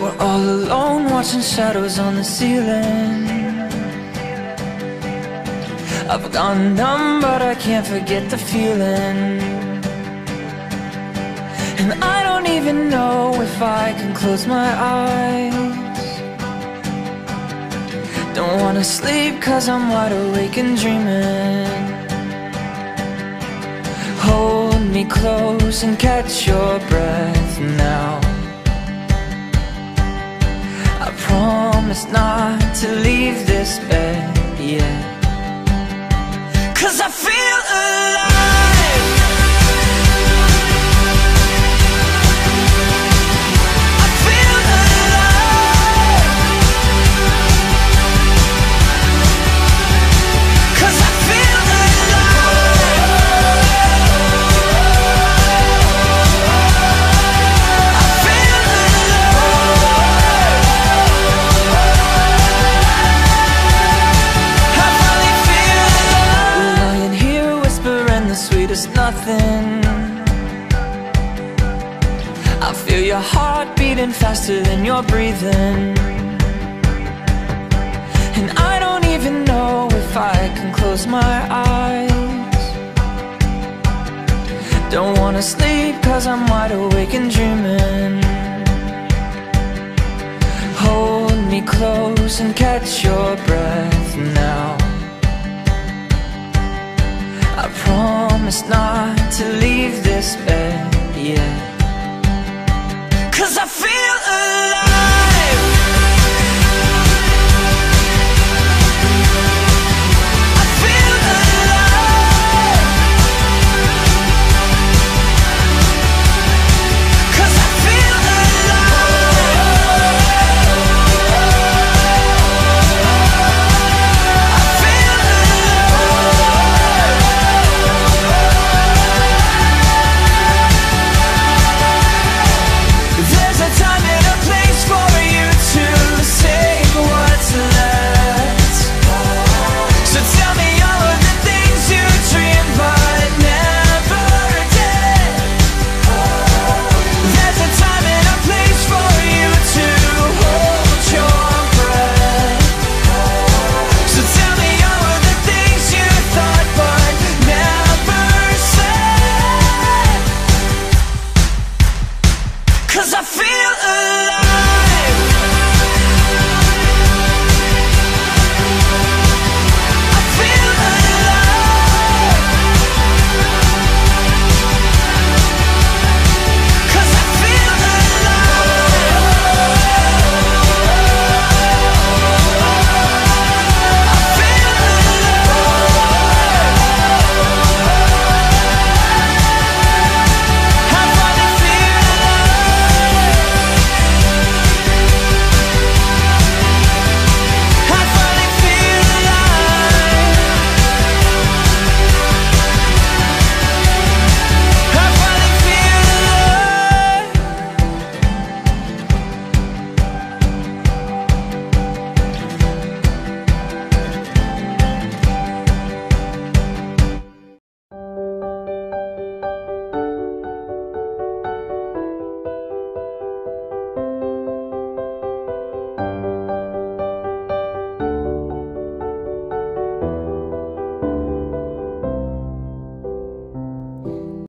We're all alone watching shadows on the ceiling. I've gone numb but I can't forget the feeling. And I don't even know if I can close my eyes. Don't wanna sleep cause I'm wide awake and dreaming. Hold me close and catch your breath now promise not to leave this bed yet feel your heart beating faster than you're breathing. And I don't even know if I can close my eyes. Don't wanna sleep cause I'm wide awake and dreaming. Hold me close and catch your breath now. I promise not